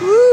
Woo!